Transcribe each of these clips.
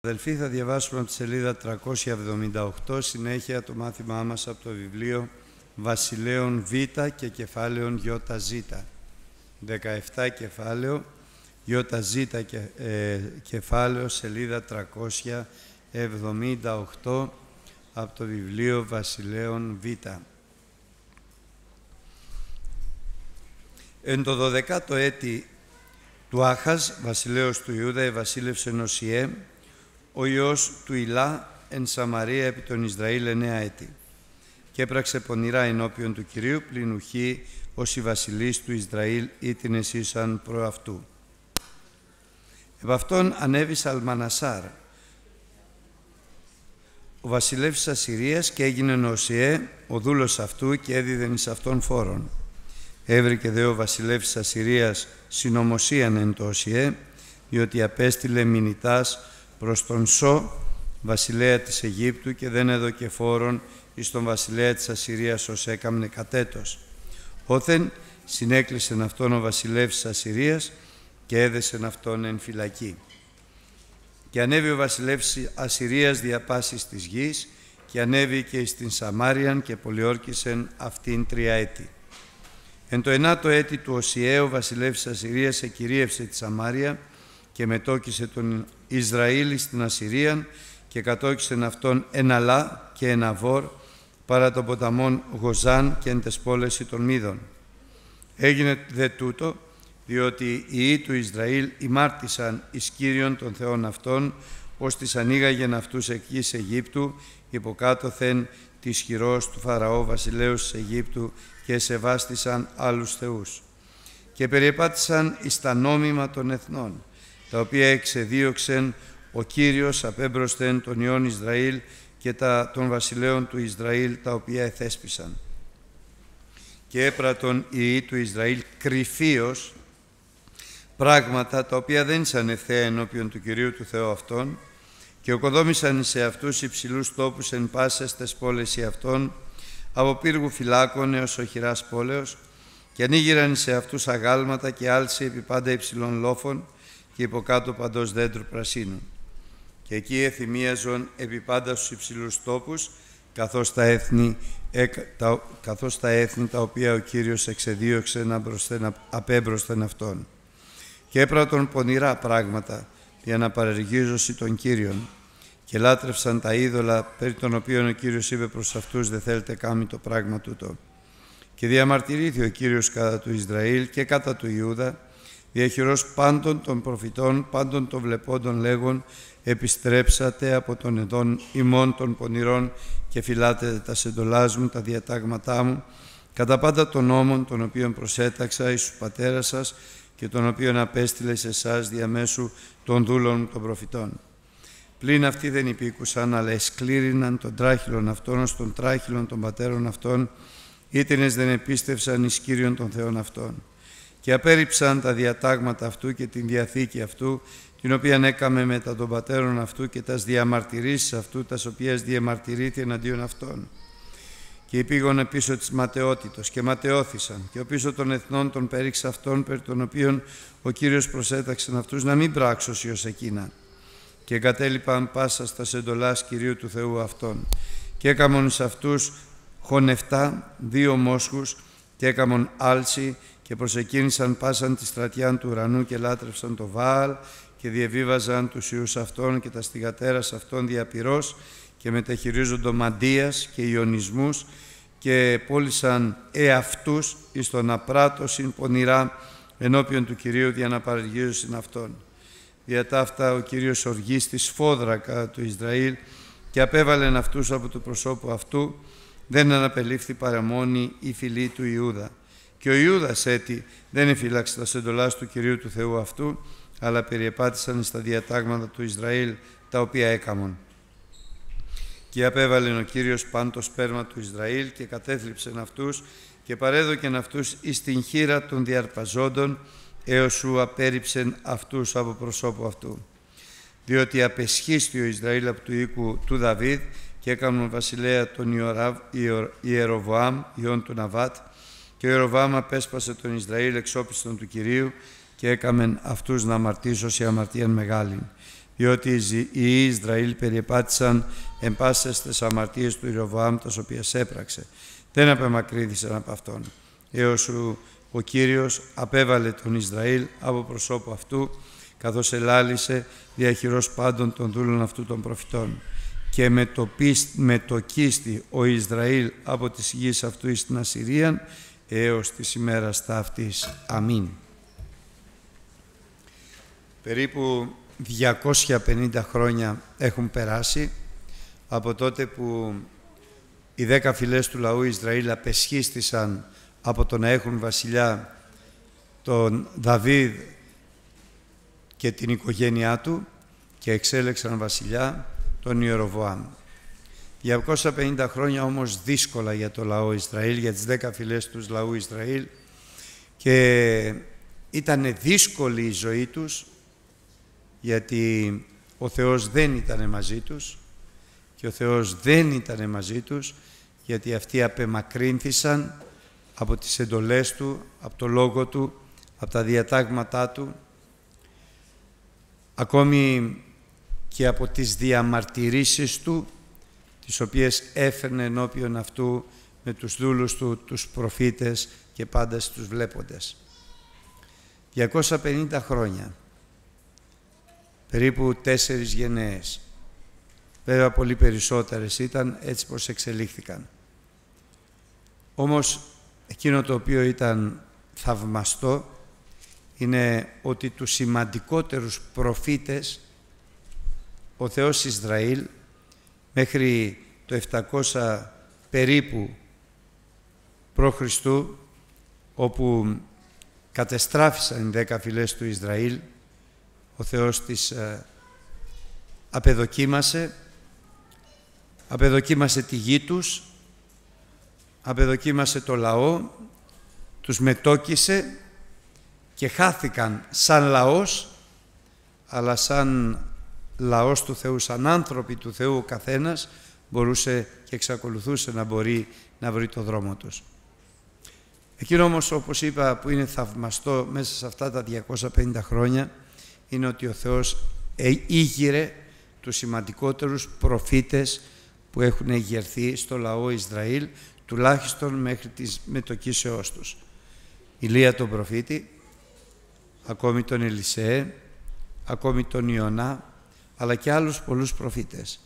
Αδελφοί, θα διαβάσουμε από τη σελίδα 378 συνέχεια το μάθημά μας από το βιβλίο Βασιλέων Β και κεφάλαιων Ι Ζ. 17 κεφάλαιο Ι Ζ και, ε, κεφάλαιο σελίδα 378 από το βιβλίο Βασιλέων Β. Εν το 12ο έτη του Άχας, βασιλέως του Ιούδα, ευασίλευσε Νοσιέ, ο Υιός του Ιλά εν Σαμαρία επί τον Ισραήλ εννέα έτη και έπραξε πονηρά ενώπιον του Κυρίου πλην ουχή ως η βασιλής του Ισραήλ την εσύσαν προ αυτού. Επ' αυτόν ανέβης Σαλμανασάρ, ο βασιλεύς Ασσυρίας και έγινε Νοσιέ, ο δούλος αυτού και έδιδεν εις αυτόν φόρον. Έβρικε δε ο βασιλεύς Ασσυρίας συνωμοσίαν εν το Οσιέ, διότι απέστειλε μηνυτάς προς τον Σο, βασιλέα της Αιγύπτου και δεν έδωκε φόρον εις τον βασιλέα της Ασσυρίας ως έκαμνε κατέτος. Όθεν συνέκλεισεν αυτόν ο βασιλεύς της Ασσυρίας και έδεσεν αυτόν εν φυλακή. Και ανέβη ο βασιλεύς Ασσυρίας διαπάσης της γης και ανέβηκε στην Σαμάριαν και πολιόρκησεν αυτήν τρία έτη. Εν το ενάτο έτη του Οσιαίου βασιλεύς Ασσυρίας εκυρίευσε τη Σαμάρια και μετόκισε τον Ισραήλ στην Ασσυρία και κατόκισεν αυτόν Εναλά και Εναβόρ παρά των ποταμών Γοζάν και εν τεσπόλεση των Μίδων. Έγινε δε τούτο, διότι οι Ιη του Ισραήλ ημάρτησαν εις Κύριον των Θεών αυτών, ως τις ανοίγαγεν αυτούς εκεί σε Αιγύπτου, υποκάτωθεν της χειρός του Φαραώ βασιλέως της Αιγύπτου και σεβάστησαν άλλους θεούς. Και περιεπάτησαν εις τα νόμιμα των εθνών, τα οποία εξεδίωξεν ο Κύριος απέμπροσθεν τον Υιόν Ισραήλ και τα, των βασιλέων του Ισραήλ τα οποία εθέσπισαν. Και έπρατον οι Ιη του Ισραήλ κρυφίως πράγματα τα οποία δεν ήσαν ευθέα ενώπιον του Κυρίου του Θεού αυτών και οκοδόμησαν σε αυτούς υψηλούς τόπους εν πάσες τες πόλεις οι αυτών από πύργου φυλάκων έως οχυράς πόλεως και ανοίγηραν σε αυτούς αγάλματα και άλση επί πάντα υψηλών λόφων και υποκάτω παντός δέντρου πρασίνου. Και εκεί εθυμίαζον επί πάντα στους υψηλούς τόπους, καθώς τα, έθνη, τα, καθώς τα έθνη τα οποία ο Κύριος εξεδίωξε να, μπροσθεν, απέμπροσθεν Αυτόν. Και έπρατον πονηρά πράγματα για να παρεργίζωση τον Κύριον και λάτρευσαν τα είδωλα περί των οποίων ο Κύριος είπε προς αυτούς «Δεν θέλετε κάμει το πράγμα τούτο». Και διαμαρτυρήθη ο Κύριος κατά του Ισραήλ και κατά του Ιούδα διαχειρός πάντων των προφητών, πάντων των βλεπόντων λέγον, επιστρέψατε από τον εδόν ημών των πονηρών και φυλάτε τα σεντολάς μου, τα διατάγματά μου, κατά πάντα των νόμων των οποίων προσέταξα εις του πατέρα σας και των οποίων απέστειλε σε εσάς διαμέσου των δούλων των προφητών. Πλην αυτοί δεν υπήκουσαν, αλλά εσκλήριναν τον τράχυλον αυτών ως των τράχυλων των πατέρων αυτών, ήτενες δεν επίστευσαν εις Κύριον των Θεών αυτών και απέρριψαν τα διατάγματα αυτού και την Διαθήκη αυτού, την οποία έκαμε μετά των πατέρων αυτού και τας διαμαρτυρήσεις αυτού, τας οποίες διαμαρτυρήθη εναντίον αυτών. Και πήγονε πίσω της ματαιότητος και ματαιώθησαν και ο πίσω των εθνών των πέριξ αυτών, περί των οποίων ο Κύριος προσέταξε αυτούς να μην πράξωσι ως εκείνα. Και εγκατέλειπαν πάσα στα σεντολάς Κυρίου του Θεού αυτών. Και έκαμον εις αυτούς χωνευτά δύο μόσχους και έκαμον άλση και προσεκίνησαν πάσαν τη στρατιάν του ουρανού και λάτρευσαν το Βάαλ και διεβίβαζαν τους ιούς αυτών και τα στιγατέρας αυτών διαπυρός και μεταχειρίζονται μαντίας και ιονισμούς και πώλησαν εαυτούς εις τον απράτωσιν πονηρά ενώπιον του Κυρίου για να παρεργίζωσιν αυτόν. Δια ταύτα ο Κύριος οργής στη σφόδρα κατά του Ισραήλ και απέβαλεν αυτούς από του προσώπου αυτού, δεν αναπελήφθη παρά μόνη η φυλή του Ιούδα. Και ο Ιούδας έτη δεν εφύλαξε τα σεντολάς του Κυρίου του Θεού αυτού, αλλά περιεπάτησαν στα διατάγματα του Ισραήλ, τα οποία έκαμον. Και απέβαλε ο Κύριος πάντο το σπέρμα του Ισραήλ και κατέθλιψεν αυτούς και παρέδοκεν αυτούς εις την χείρα των διαρπαζόντων, έως σου απέριψεν αυτούς από προσώπου αυτού. Διότι απεσχίστη ο Ισραήλ από του οίκου του Δαβίδ και έκανον βασιλέα τον Ιεροβοάμ, ιόν του Ναβάτ, και ο Ιεροβάμ απέσπασε τον Ισραήλ εξόπιστον του Κυρίου και έκαμεν αυτούς να αμαρτήσω σε αμαρτίαν μεγάλη. διότι οι Ισραήλ περιεπάτησαν εν πάσες τις αμαρτίες του Ιροβάμ, τας οποίας έπραξε. Δεν απεμακρύνθησαν από αυτόν, έως ο Κύριος απέβαλε τον Ισραήλ από προσώπου αυτού, καθώς ελάλησε διαχειρός πάντων των δούλων αυτού των προφητών. Και με το, με το κίστη ο Ισραήλ από τη γης αυτού εις την Ασσυρία, έως της ημέρας ταύτης. Αμήν. Περίπου 250 χρόνια έχουν περάσει από τότε που οι δέκα φυλές του λαού Ισραήλ απεσχίστησαν από το να έχουν βασιλιά τον Δαβίδ και την οικογένειά του και εξέλεξαν βασιλιά τον Ιεροβοάμ. 250 χρόνια όμως δύσκολα για το λαό Ισραήλ, για τις δέκα φυλές τους λαού Ισραήλ. Και ήταν δύσκολη η ζωή τους γιατί ο Θεός δεν ήταν μαζί τους και ο Θεός δεν ήταν μαζί τους γιατί αυτοί απεμακρύνθησαν από τις εντολές Του, από το Λόγο Του, από τα διατάγματά Του, ακόμη και από τις διαμαρτυρήσεις Του, τις οποίες έφερνε ενώπιον αυτού με τους δούλους Του, τους προφήτες και πάντα στους βλέποντες. 250 χρόνια, περίπου τέσσερις γενναίες, βέβαια πολύ περισσότερες ήταν, έτσι πως εξελίχθηκαν. Όμως εκείνο το οποίο ήταν θαυμαστό είναι ότι τους σημαντικότερους προφήτες ο Θεός Ισραήλ μέχρι το 700 περίπου π.Χ. όπου κατεστράφησαν οι δέκα φυλές του Ισραήλ ο Θεός τις ε, απεδοκίμασε απεδοκίμασε τη γη τους απεδοκίμασε το λαό, τους μετόκισε και χάθηκαν σαν λαός, αλλά σαν λαός του Θεού, σαν άνθρωποι του Θεού ο καθένας, μπορούσε και εξακολουθούσε να μπορεί να βρει το δρόμο τους. Εκείνο όμως, όπως είπα, που είναι θαυμαστό μέσα σε αυτά τα 250 χρόνια, είναι ότι ο Θεός ήγηρε τους σημαντικότερους προφήτες που έχουν εγερθεί στο λαό Ισραήλ, τουλάχιστον μέχρι της μετοκίσεώς τους. Ηλία τον προφήτη, ακόμη τον Ελισέ, ακόμη τον Ιωνά, αλλά και άλλους πολλούς προφήτες.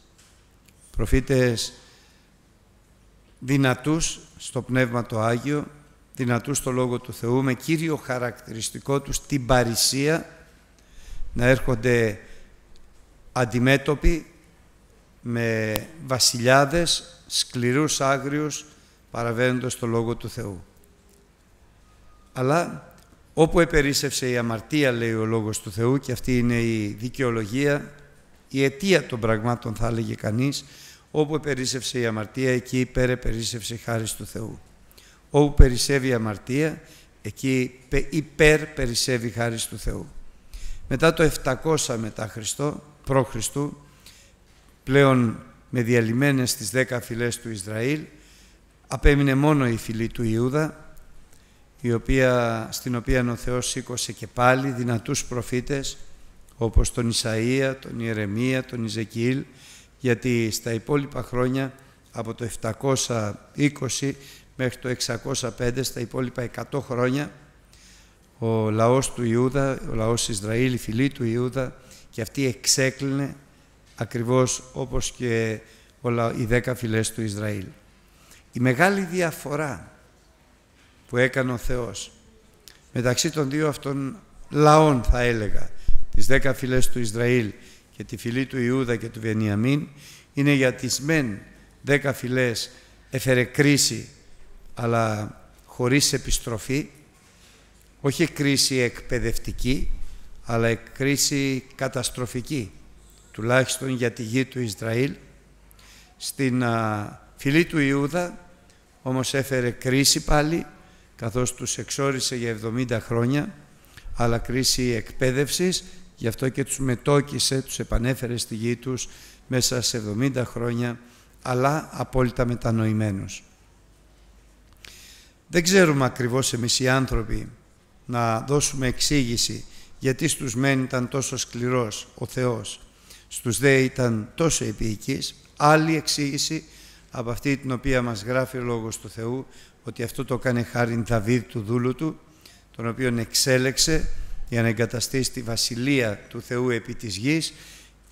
Προφήτες δυνατούς στο Πνεύμα το Άγιο, δυνατούς στο Λόγο του Θεού, με κύριο χαρακτηριστικό τους την παρησία, να έρχονται αντιμέτωποι με βασιλιάδες, σκληρούς άγριους, παραβαίνοντας το Λόγο του Θεού. Αλλά όπου επερίσευσε η αμαρτία, λέει ο Λόγος του Θεού, και αυτή είναι η δικαιολογία, η αιτία των πραγμάτων θα έλεγε κανείς, όπου περίσευσε η αμαρτία, εκεί υπέρ περίσευσε η χάρη του Θεού. Όπου περισσεύει η αμαρτία, εκεί υπέρ περισσεύει η χάρη του Θεού. Μετά το 700 μετά Χριστό, προ Χριστού, πλέον με διαλυμένες τις δέκα φυλές του Ισραήλ, απέμεινε μόνο η φυλή του Ιούδα, η οποία, στην οποία ο Θεός σήκωσε και πάλι δυνατούς προφήτες, όπως τον Ισαΐα, τον Ιερεμία, τον Ιζεκίλ, γιατί στα υπόλοιπα χρόνια, από το 720 μέχρι το 605, στα υπόλοιπα 100 χρόνια, ο λαός του Ιούδα, ο λαός Ισραήλ, η φυλή του Ιούδα, και αυτή εξέκλεινε ακριβώς όπως και οι δέκα φυλές του Ισραήλ. Η μεγάλη διαφορά που έκανε ο Θεός μεταξύ των δύο αυτών λαών θα έλεγα, τις δέκα φυλές του Ισραήλ και τη φυλή του Ιούδα και του Βενιαμίν, είναι για τις μεν δέκα φυλές έφερε κρίση, αλλά χωρίς επιστροφή, όχι κρίση εκπαιδευτική, αλλά κρίση καταστροφική, τουλάχιστον για τη γη του Ισραήλ, στην φυλή του Ιούδα όμως έφερε κρίση πάλι καθώς τους εξόρισε για 70 χρόνια αλλά κρίση εκπαίδευσης γι' αυτό και τους μετόκισε, τους επανέφερε στη γη τους μέσα σε 70 χρόνια αλλά απόλυτα μετανοημένους. Δεν ξέρουμε ακριβώς εμείς οι άνθρωποι να δώσουμε εξήγηση γιατί στους μεν ήταν τόσο σκληρός ο Θεός στους δε ήταν τόσο επίοικης, άλλη εξήγηση από αυτή την οποία μας γράφει ο Λόγος του Θεού, ότι αυτό το έκανε χάριν Δαβίδ του δούλου του, τον οποίον εξέλεξε για να εγκαταστήσει τη βασιλεία του Θεού επί της γης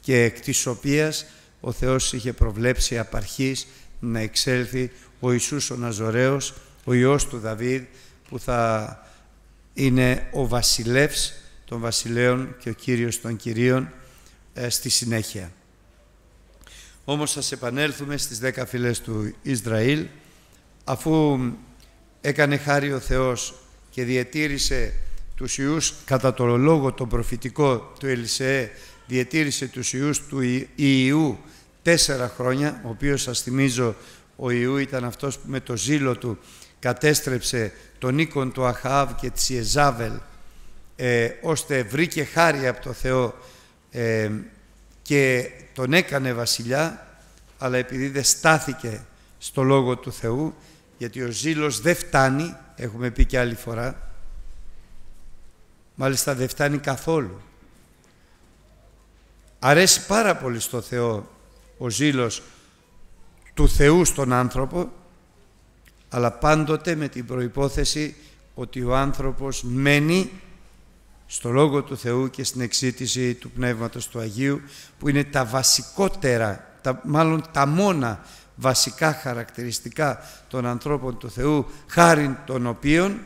και εκ της οποίας ο Θεός είχε προβλέψει απαρχής να εξέλθει ο Ιησούς ο Ναζωραίος, ο Υιός του Δαβίδ, που θα είναι ο βασιλεύς των βασιλέων και ο Κύριος των Κυρίων ε, στη συνέχεια. Όμως θα επανέλθουμε στις δέκα φυλές του Ισραήλ, αφού έκανε χάρη ο Θεός και διατήρησε τους Ιούς κατά το λόγο τον προφητικό του Ελισεέ, διατήρησε τους Ιούς του Ιού τέσσερα χρόνια, ο οποίος σας θυμίζω ο Ιού ήταν αυτός που με το ζήλο του κατέστρεψε τον οίκον του Αχάβ και της Ιεζάβελ ε, ώστε βρήκε χάρη από το Θεό ε, και τον έκανε βασιλιά αλλά επειδή δεν στάθηκε στο Λόγο του Θεού γιατί ο ζήλος δεν φτάνει έχουμε πει και άλλη φορά μάλιστα δεν φτάνει καθόλου. Αρέσει πάρα πολύ στο Θεό ο ζήλος του Θεού στον άνθρωπο αλλά πάντοτε με την προϋπόθεση ότι ο άνθρωπος μένει στο Λόγο του Θεού και στην εξήτηση του Πνεύματος του Αγίου που είναι τα βασικότερα, τα, μάλλον τα μόνα βασικά χαρακτηριστικά των ανθρώπων του Θεού χάρη των οποίων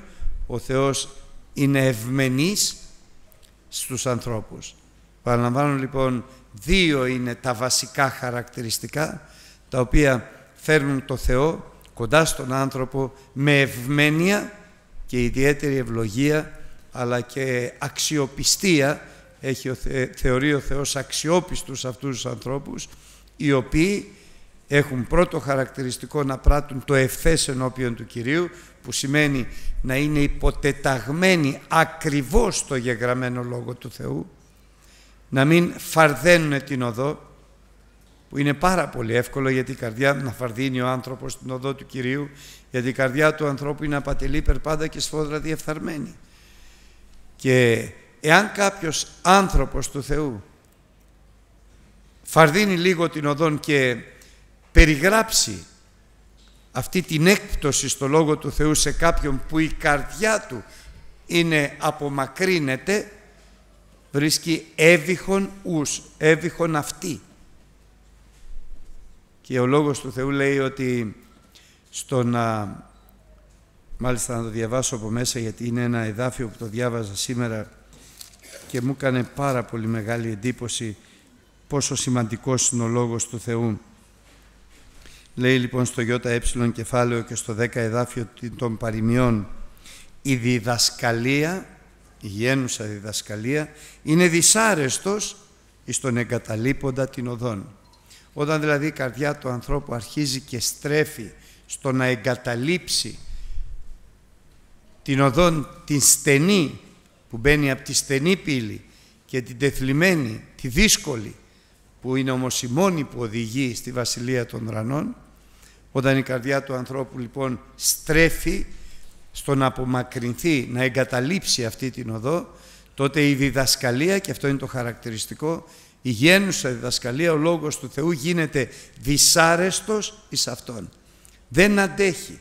ο Θεός είναι ευμενής στους ανθρώπους. Παραλαμβάνω λοιπόν δύο είναι τα βασικά χαρακτηριστικά τα οποία φέρνουν το Θεό κοντά στον άνθρωπο με ευμένεια και ιδιαίτερη ευλογία αλλά και αξιοπιστία έχει ο θεωρεί ο Θεός αξιόπιστους αυτούς τους ανθρώπους οι οποίοι έχουν πρώτο χαρακτηριστικό να πράττουν το ευθές ενώπιον του Κυρίου που σημαίνει να είναι υποτεταγμένοι ακριβώς στο γεγραμμένο Λόγο του Θεού να μην φαρδένουν την οδό που είναι πάρα πολύ εύκολο γιατί η καρδιά να φαρδίνει ο άνθρωπος στην οδό του Κυρίου γιατί η καρδιά του ανθρώπου είναι απατελή, περπάντα και σφόδρα διεφθαρμένη. Και εάν κάποιος άνθρωπος του Θεού φαρδίνει λίγο την οδόν και περιγράψει αυτή την έκπτωση στο Λόγο του Θεού σε κάποιον που η καρδιά του είναι απομακρύνεται βρίσκει έβυχον ους, έβυχον αυτή και ο Λόγος του Θεού λέει ότι στο να... Μάλιστα να το διαβάσω από μέσα γιατί είναι ένα εδάφιο που το διάβαζα σήμερα και μου έκανε πάρα πολύ μεγάλη εντύπωση πόσο σημαντικός είναι ο Λόγος του Θεού. Λέει λοιπόν στο ΙΕ κεφάλαιο και στο 10 εδάφιο των παροιμιών η διδασκαλία, η γένουσα διδασκαλία, είναι δυσάρεστος εις τον εγκαταλείποντα την οδόν. Όταν δηλαδή η καρδιά του ανθρώπου αρχίζει και στρέφει στο να εγκαταλείψει την οδόν την στενή που μπαίνει από τη στενή πύλη και την τεθλιμμένη, τη δύσκολη που είναι όμως η μόνη που οδηγεί στη Βασιλεία των Ουρανών όταν η καρδιά του ανθρώπου λοιπόν στρέφει στο να απομακρυνθεί, να εγκαταλείψει αυτή την οδό τότε η διδασκαλία και αυτό είναι το χαρακτηριστικό η γένουσα διδασκαλία, ο Λόγος του Θεού γίνεται δυσάρεστος εις Αυτόν. Δεν αντέχει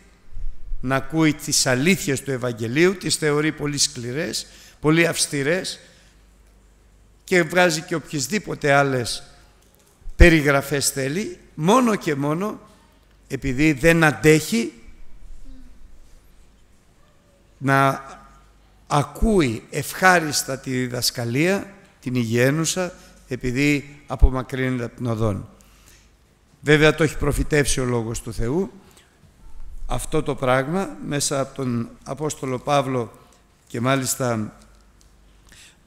να ακούει τις αλήθειες του Ευαγγελίου, τις θεωρεί πολύ σκληρές, πολύ αυστηρές και βγάζει και οποιασδήποτε άλλες περιγραφές θέλει, μόνο και μόνο επειδή δεν αντέχει να ακούει ευχάριστα τη διδασκαλία, την υγιένουσα, επειδή απομακρύνεται από την οδόν. Βέβαια το έχει προφητεύσει ο Λόγος του Θεού αυτό το πράγμα μέσα από τον Απόστολο Παύλο και μάλιστα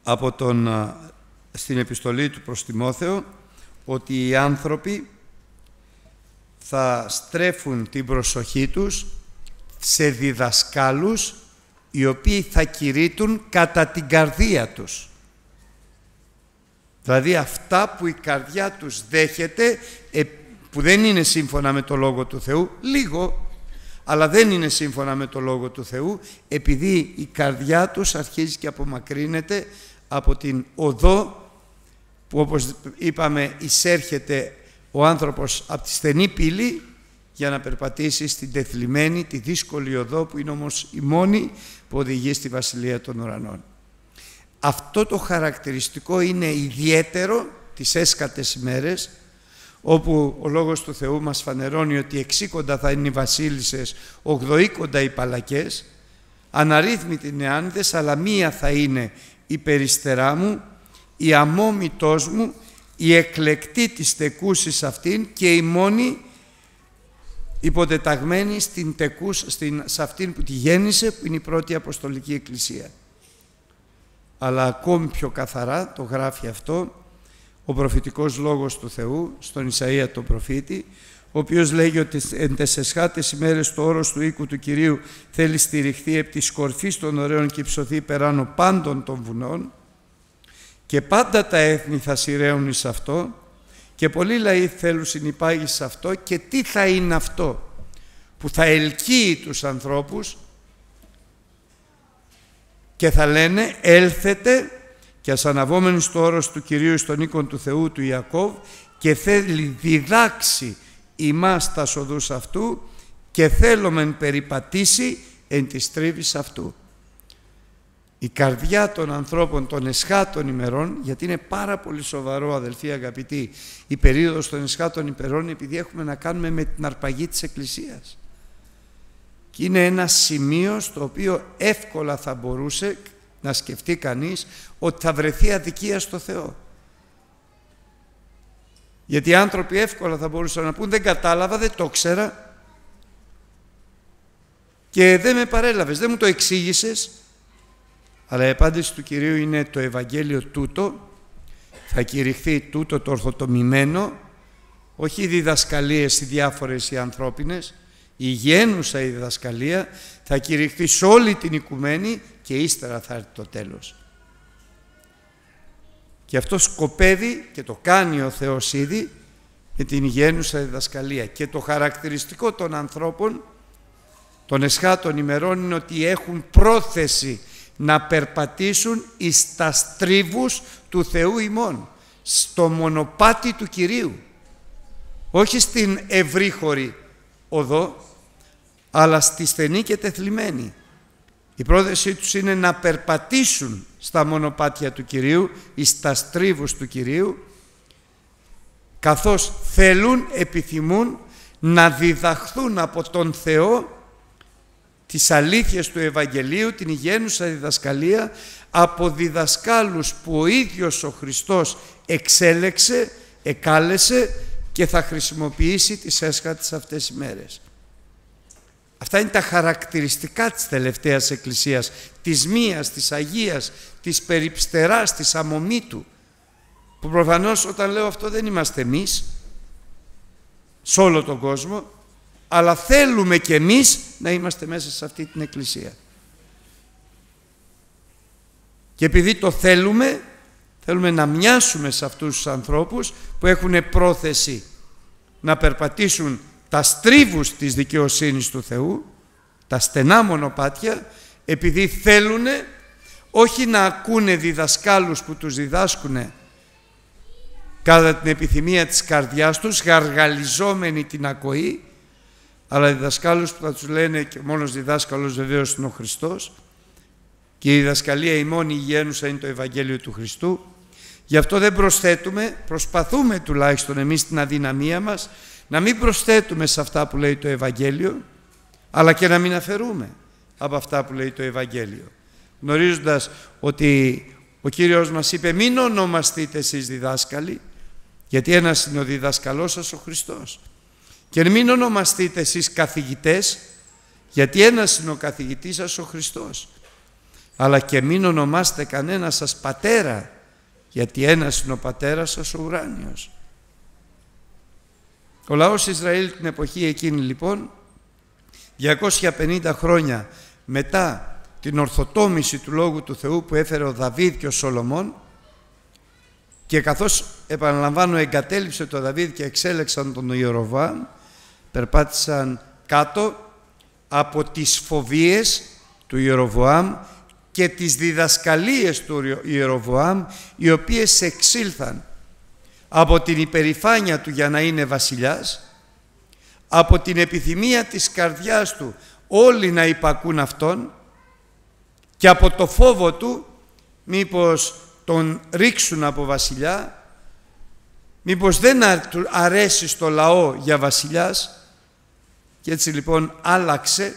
από τον, στην επιστολή του προς Τιμόθεο ότι οι άνθρωποι θα στρέφουν την προσοχή τους σε διδασκάλους οι οποίοι θα κηρύττουν κατά την καρδία τους. Δηλαδή αυτά που η καρδιά τους δέχεται ε, που δεν είναι σύμφωνα με το Λόγο του Θεού, λίγο, αλλά δεν είναι σύμφωνα με το Λόγο του Θεού, επειδή η καρδιά τους αρχίζει και απομακρύνεται από την οδό που όπως είπαμε εισέρχεται ο άνθρωπος από τη στενή πύλη για να περπατήσει στην τεθλιμένη, τη δύσκολη οδό που είναι όμως η μόνη που οδηγεί στη Βασιλεία των Ουρανών. Αυτό το χαρακτηριστικό είναι ιδιαίτερο τις έσκατες ημέρες όπου ο Λόγος του Θεού μας φανερώνει ότι εξήκοντα θα είναι οι βασίλισσες, ογδοήκοντα οι παλακές, αναρρύθμιτοι νεάνδες, αλλά μία θα είναι η περιστερά μου, η αμόμητός μου, η εκλεκτή της τεκούσης αυτήν και η μόνη υποτεταγμένη στην τεκούς, στην, σε αυτήν που τη γέννησε, που είναι η πρώτη Αποστολική Εκκλησία. Αλλά ακόμη πιο καθαρά το γράφει αυτό ο προφητικός λόγος του Θεού στον Ισαΐα τον προφήτη, ο οποίος λέγει ότι εν τεσσεσχάτες ημέρες το όρος του οίκου του Κυρίου θέλει στηριχθεί επί της κορφής των ωραίων και υψωθεί περάνω πάντων των βουνών και πάντα τα έθνη θα σειραίουν εις αυτό και πολλοί λαοί θέλουν συνυπάγεις σε αυτό και τι θα είναι αυτό που θα ελκύει τους ανθρώπους και θα λένε έλθετε και ασαναβόμενοι στο όρος του Κυρίου στον οίκον του Θεού του Ιακώβ και θέλει διδάξει ημάς τα σοδούς αυτού και θέλομεν περιπατήσει εν της τρίβης αυτού. Η καρδιά των ανθρώπων των εσχάτων ημερών, γιατί είναι πάρα πολύ σοβαρό αδελφοί αγαπητοί, η περίοδος των εσχάτων ημερών επειδή έχουμε να κάνουμε με την αρπαγή της Εκκλησίας. Και είναι ένα σημείο στο οποίο εύκολα θα μπορούσε να σκεφτεί κανείς ότι θα βρεθεί αδικία στο Θεό. Γιατί οι άνθρωποι εύκολα θα μπορούσαν να πούν δεν κατάλαβα, δεν το ξέρα και δεν με παρέλαβες, δεν μου το εξήγησες. Αλλά η απάντηση του Κυρίου είναι το Ευαγγέλιο τούτο, θα κηρυχθεί τούτο το ορθοτομημένο, όχι οι διδασκαλίες οι διάφορες οι ανθρώπινες, η γένουσα η διδασκαλία θα κηρυχθεί σε όλη την οικουμένη και ύστερα θα έρθει το τέλος. Και αυτό σκοπεύει και το κάνει ο Θεός ήδη με την γένουσα διδασκαλία. Και το χαρακτηριστικό των ανθρώπων, των εσχάτων ημερών, είναι ότι έχουν πρόθεση να περπατήσουν εις τα στρίβους του Θεού ημών, στο μονοπάτι του Κυρίου. Όχι στην ευρύχωρη οδό, αλλά στη στενή και τεθλιμένη. Η πρόθεσή τους είναι να περπατήσουν στα μονοπάτια του Κυρίου ή στα στρίβους του Κυρίου καθώς θέλουν, επιθυμούν να διδαχθούν από τον Θεό τις αλήθειες του Ευαγγελίου, την υγιένουσα διδασκαλία από διδασκάλους που ο ίδιος ο Χριστός εξέλεξε, εκάλεσε και θα χρησιμοποιήσει τις έσχατες αυτές οι μέρες. Αυτά είναι τα χαρακτηριστικά της τελευταίας Εκκλησίας, της μίας, της Αγίας, της περιπστεράς, της αμομήτου. Που προφανώς όταν λέω αυτό δεν είμαστε εμείς, σε όλο τον κόσμο, αλλά θέλουμε και εμείς να είμαστε μέσα σε αυτή την Εκκλησία. Και επειδή το θέλουμε, θέλουμε να μοιάσουμε σε αυτούς τους ανθρώπους που έχουν πρόθεση να περπατήσουν τα στρίβους της δικαιοσύνης του Θεού, τα στενά μονοπάτια, επειδή θέλουν όχι να ακούνε διδασκάλους που τους διδάσκουν κατά την επιθυμία της καρδιάς τους, γαργαλιζόμενοι την ακοή, αλλά διδασκάλους που θα τους λένε και μόνος διδάσκαλος βεβαίως είναι ο Χριστός και η διδασκαλία η μόνη γένουσα είναι το Ευαγγέλιο του Χριστού. Γι' αυτό δεν προσθέτουμε, προσπαθούμε τουλάχιστον εμείς την αδυναμία μας να μην προσθέτουμε σε αυτά που λέει το Ευαγγέλιο, αλλά και να μην αφαιρούμε από αυτά που λέει το Ευαγγέλιο. Γνωρίζοντας ότι ο Κύριος μας είπε μην ονομαστείτε εσείς διδάσκαλοι, γιατί ένας είναι ο διδασκαλός σας ο Χριστός. Και μην ονομαστείτε εσείς καθηγητές, γιατί ένας είναι ο καθηγητής σας ο Χριστός. Αλλά και μην ονομάστε κανένα σας πατέρα, γιατί ένας είναι ο πατέρας σας ο ουράνιος. Ο λαός Ισραήλ την εποχή εκείνη λοιπόν 250 χρόνια μετά την ορθοτόμηση του Λόγου του Θεού που έφερε ο Δαβίδ και ο Σολομών και καθώς επαναλαμβάνω εγκατέλειψε το Δαβίδ και εξέλεξαν τον Ιεροβάμ περπάτησαν κάτω από τις φοβίες του Ιεροβοάμ και τις διδασκαλίες του Ιεροβοάμ οι οποίες εξήλθαν από την υπερηφάνεια του για να είναι βασιλιάς, από την επιθυμία της καρδιάς του όλοι να υπακούν Αυτόν και από το φόβο του μήπως τον ρίξουν από βασιλιά, μήπως δεν αρέσει στο λαό για βασιλιάς. Και έτσι λοιπόν άλλαξε.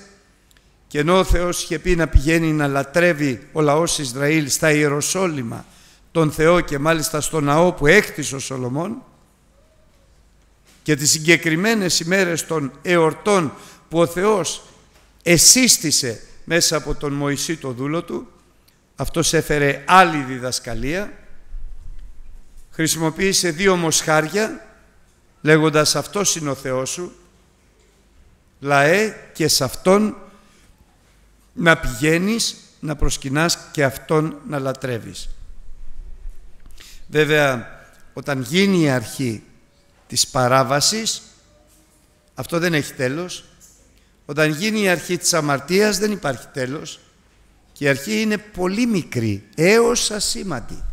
Και ενώ ο Θεός είχε πει να πηγαίνει να λατρεύει ο λαός Ισραήλ στα Ιεροσόλυμα τον Θεό και μάλιστα στο ναό που έκτισε ο Σολομών και τις συγκεκριμένες ημέρες των εορτών που ο Θεός εσύστησε μέσα από τον Μωυσή το δούλο του αυτός έφερε άλλη διδασκαλία χρησιμοποίησε δύο μοσχάρια λέγοντας αυτός είναι ο Θεός σου λαέ και σε Αυτόν να πηγαίνεις να προσκυνάς και Αυτόν να λατρεύεις. Βέβαια, όταν γίνει η αρχή της παράβασης, αυτό δεν έχει τέλος. Όταν γίνει η αρχή της αμαρτίας δεν υπάρχει τέλος. Και η αρχή είναι πολύ μικρή, έως ασήμαντη.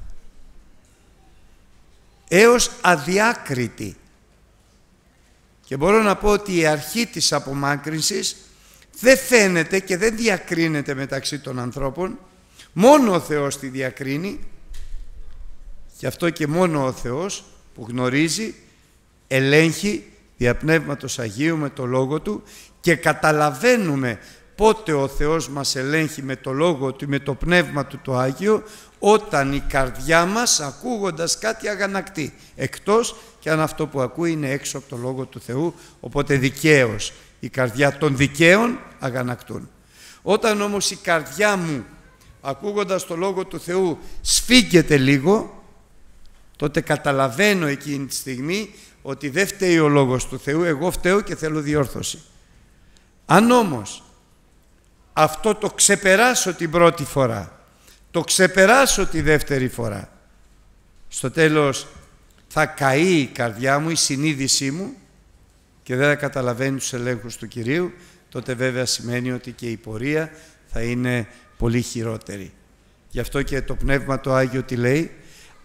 Έως αδιάκριτη. Και μπορώ να πω ότι η αρχή της απομάκρυνσης δεν φαίνεται και δεν διακρίνεται μεταξύ των ανθρώπων. Μόνο ο Θεός τη διακρίνει. Γι' αυτό και μόνο ο Θεός που γνωρίζει, ελέγχει δια Πνεύματος Αγίου με το Λόγο Του και καταλαβαίνουμε πότε ο Θεός μας ελέγχει με το Λόγο Του, με το Πνεύμα Του το Άγιο, όταν η καρδιά μας ακούγοντας κάτι αγανακτεί, εκτός και αν αυτό που ακούει είναι έξω από το Λόγο του Θεού, οπότε δικαίως η καρδιά των δικαίων αγανακτούν. Όταν όμως η καρδιά μου ακούγοντας το Λόγο του Θεού σφίγγεται λίγο, τότε καταλαβαίνω εκείνη τη στιγμή ότι δεν φταίει ο Λόγος του Θεού, εγώ φταίω και θέλω διόρθωση. Αν όμως αυτό το ξεπεράσω την πρώτη φορά, το ξεπεράσω τη δεύτερη φορά, στο τέλος θα καεί η καρδιά μου, η συνείδησή μου και δεν θα καταλαβαίνει τους ελέγχους του Κυρίου, τότε βέβαια σημαίνει ότι και η πορεία θα είναι πολύ χειρότερη. Γι' αυτό και το Πνεύμα το Άγιο τι λέει,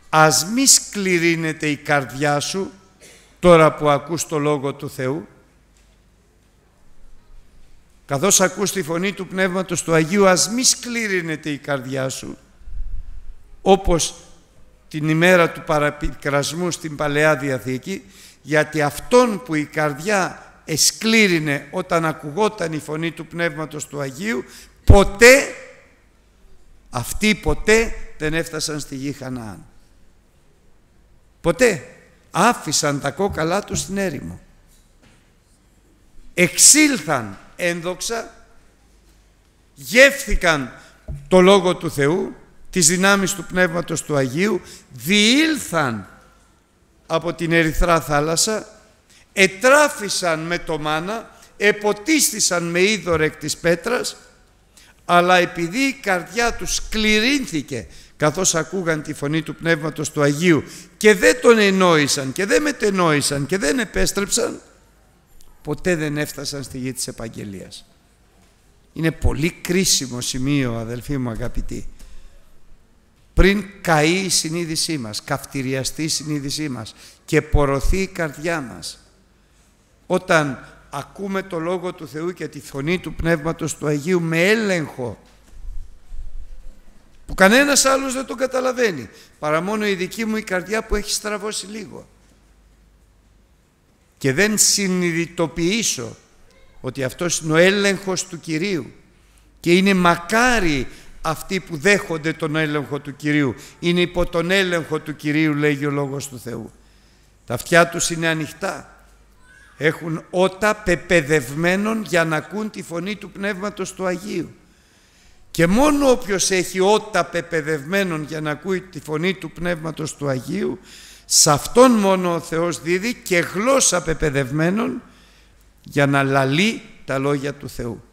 ας μη σκληρύνεται η καρδιά σου τώρα που ακούς το Λόγο του Θεού, καθώς ακούς τη φωνή του Πνεύματος του Αγίου, ας μη σκληρύνεται η καρδιά σου, όπως την ημέρα του παραπικρασμού στην Παλαιά Διαθήκη, γιατί αυτόν που η καρδιά εσκλήρινε όταν ακουγόταν η φωνή του Πνεύματος του Αγίου, ποτέ, αυτοί ποτέ δεν έφτασαν στη γη Χαναάν. Ποτέ. Άφησαν τα κόκαλά τους στην έρημο. Εξήλθαν ένδοξα, γεύθηκαν το Λόγο του Θεού, τις δυνάμεις του Πνεύματος του Αγίου, διήλθαν από την Ερυθρά θάλασσα, ετράφησαν με το μάνα, εποτίστησαν με είδωρ εκ της πέτρας, αλλά επειδή η καρδιά τους σκληρύνθηκε καθώς ακούγαν τη φωνή του Πνεύματος του Αγίου και δεν τον ενόησαν και δεν μετενόησαν και δεν επέστρεψαν, ποτέ δεν έφτασαν στη γη της Επαγγελίας. Είναι πολύ κρίσιμο σημείο αδελφοί μου αγαπητοί πριν καεί η συνείδησή μας, καυτηριαστεί η συνείδησή μας και πορωθεί η καρδιά μας. Όταν ακούμε το Λόγο του Θεού και τη φωνή του Πνεύματος του Αγίου με έλεγχο που κανένας άλλος δεν το καταλαβαίνει παρά μόνο η δική μου η καρδιά που έχει στραβώσει λίγο και δεν συνειδητοποιήσω ότι αυτός είναι ο έλεγχος του Κυρίου και είναι μακάρι αυτοί που δέχονται τον έλεγχο του Κυρίου. Είναι υπό τον έλεγχο του Κυρίου λέγει ο Λόγος του Θεού. Τα αυτιά τους είναι ανοιχτά. Έχουν ότα πεπαιδευμένων για να ακούν τη φωνή του Πνεύματος του Αγίου. Και μόνο όποιος έχει ότα πεπαιδευμένων για να ακούει τη φωνή του Πνεύματος του Αγίου, σε αυτόν μόνο ο Θεός δίδει και γλώσσα πεπαιδευμένων για να λαλεί τα λόγια του Θεού.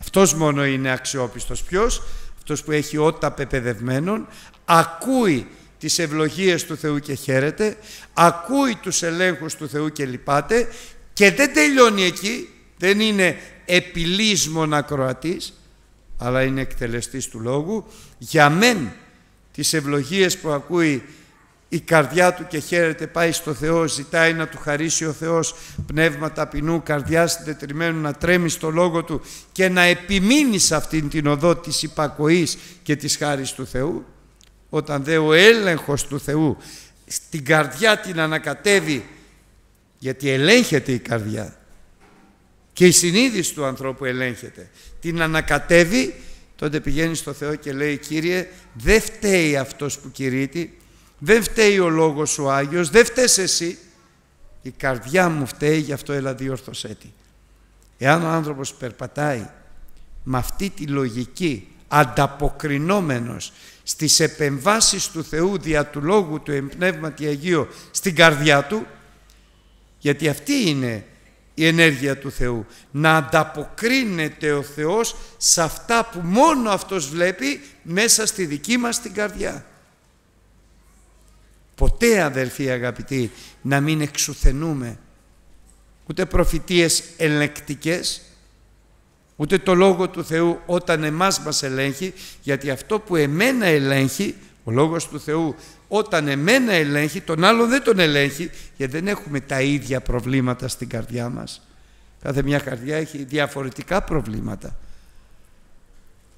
Αυτός μόνο είναι αξιόπιστος. Ποιος; αυτός που έχει ότα πεπαιδευμένων, ακούει τις ευλογίες του Θεού και χαίρεται, ακούει τους ελέγχους του Θεού και λυπάται και δεν τελειώνει εκεί, δεν είναι επιλύσμον ακροατής, αλλά είναι εκτελεστής του Λόγου. Για μεν τις ευλογίες που ακούει η καρδιά του και χαίρεται πάει στο Θεό, ζητάει να του χαρίσει ο Θεός πνεύμα ταπεινού, καρδιά συντετριμένου να τρέμει στο Λόγο Του και να επιμείνει σε αυτήν την οδό της υπακοής και της χάρης του Θεού. Όταν δε ο έλεγχος του Θεού στην καρδιά την ανακατεύει, γιατί ελέγχεται η καρδιά και η συνείδηση του ανθρώπου ελέγχεται, την ανακατεύει, τότε πηγαίνει στο Θεό και λέει «Κύριε, δεν φταίει αυτός που κηρύττει, δεν φταίει ο λόγος σου Άγιος, δεν φταίς εσύ. Η καρδιά μου φταίει, γι' αυτό έλα διόρθωσέ τη. Εάν ο άνθρωπος περπατάει με αυτή τη λογική, ανταποκρινόμενος στις επεμβάσεις του Θεού δια του Λόγου του Εμπνεύματι Αγίου στην καρδιά του, γιατί αυτή είναι η ενέργεια του Θεού, να ανταποκρίνεται ο Θεός σε αυτά που μόνο Αυτός βλέπει μέσα στη δική μας την καρδιά. Ποτέ αδελφοί αγαπητοί να μην εξουθενούμε ούτε προφητείες ελεκτικές ούτε το Λόγο του Θεού όταν εμάς μας ελέγχει γιατί αυτό που εμένα ελέγχει ο Λόγος του Θεού όταν εμένα ελέγχει τον άλλο δεν τον ελέγχει γιατί δεν έχουμε τα ίδια προβλήματα στην καρδιά μας. Κάθε μια καρδιά έχει διαφορετικά προβλήματα.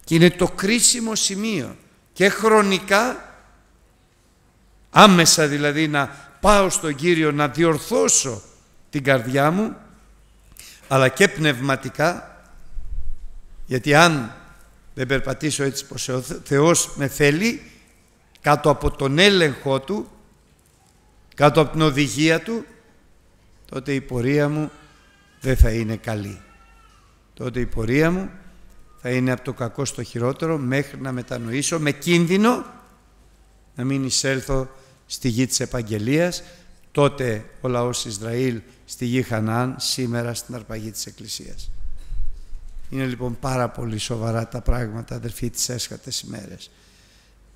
Και είναι το κρίσιμο σημείο και χρονικά άμεσα δηλαδή να πάω στον Κύριο να διορθώσω την καρδιά μου αλλά και πνευματικά γιατί αν δεν περπατήσω έτσι πως ο Θεός με θέλει κάτω από τον έλεγχό Του κάτω από την οδηγία Του τότε η πορεία μου δεν θα είναι καλή. Τότε η πορεία μου θα είναι από το κακό στο χειρότερο μέχρι να μετανοήσω με κίνδυνο να μην εισέλθω στη γη της Επαγγελίας, τότε ο λαός Ισραήλ στη γη Χανάν, σήμερα στην αρπαγή της Εκκλησίας. Είναι λοιπόν πάρα πολύ σοβαρά τα πράγματα, αδερφοί, τις έσχατες ημέρες.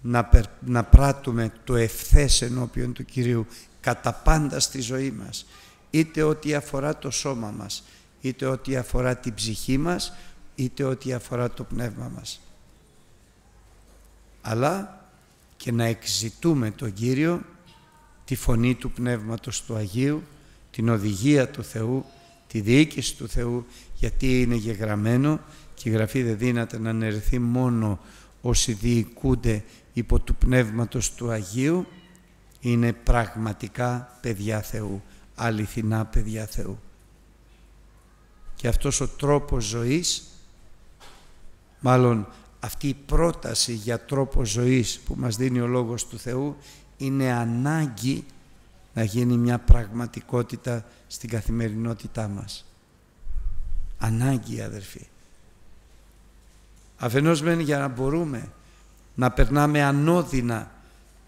Να, να πράττουμε το ευθές ενώπιον του Κυρίου κατά πάντα στη ζωή μας, είτε ό,τι αφορά το σώμα μας, είτε ό,τι αφορά την ψυχή μας, είτε ό,τι αφορά το πνεύμα μας. Αλλά και να εξητούμε τον Κύριο, τη φωνή του Πνεύματος του Αγίου, την οδηγία του Θεού, τη διοίκηση του Θεού, γιατί είναι γεγραμμένο και η Γραφή δεν δύναται να αναιρεθεί μόνο όσοι διοικούνται υπό του Πνεύματος του Αγίου, είναι πραγματικά παιδιά Θεού, αληθινά παιδιά Θεού. Και αυτός ο τρόπος ζωής, μάλλον αυτή η πρόταση για τρόπο ζωής που μας δίνει ο Λόγος του Θεού είναι ανάγκη να γίνει μια πραγματικότητα στην καθημερινότητά μας. Ανάγκη αδερφοί. Αφενός μένει για να μπορούμε να περνάμε ανώδυνα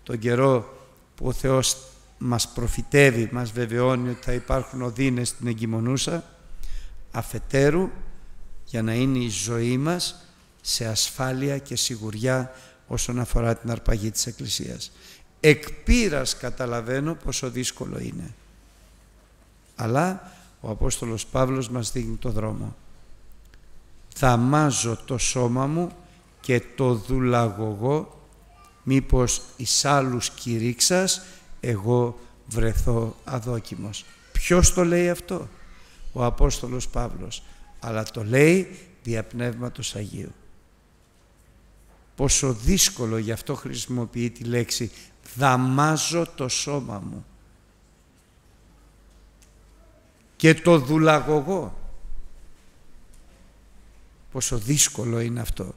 τον καιρό που ο Θεός μας προφητεύει, μας βεβαιώνει ότι θα υπάρχουν οδύνες στην εγκυμονούσα, αφετέρου για να είναι η ζωή μας σε ασφάλεια και σιγουριά όσον αφορά την αρπαγή της Εκκλησίας. Εκ καταλαβαίνω πόσο δύσκολο είναι. Αλλά ο Απόστολος Παύλος μας δείχνει το δρόμο. Θα μάζω το σώμα μου και το δουλαγωγό μήπως εις άλλους κηρύξας εγώ βρεθώ αδόκιμος. Ποιος το λέει αυτό; Ο Απόστολος Παύλος. Αλλά το λέει δια Πνεύματος Αγίου πόσο δύσκολο γι' αυτό χρησιμοποιεί τη λέξη «δαμάζω το σώμα μου» και το δουλαγωγό. Πόσο δύσκολο είναι αυτό.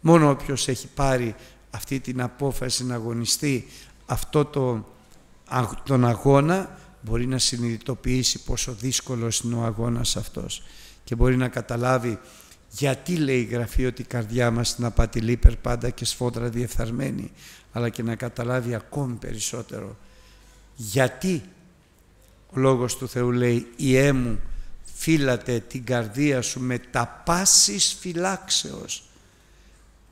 Μόνο όποιος έχει πάρει αυτή την απόφαση να αγωνιστεί αυτό το, τον αγώνα μπορεί να συνειδητοποιήσει πόσο δύσκολος είναι ο αγώνας αυτός και μπορεί να καταλάβει γιατί λέει η Γραφή ότι η καρδιά μας είναι απατηλή πάντα και σφόδρα διεφθαρμένη, αλλά και να καταλάβει ακόμη περισσότερο. Γιατί ο Λόγος του Θεού λέει «Ιέ μου, φύλατε την καρδία σου με τα πάσης φυλάξεως,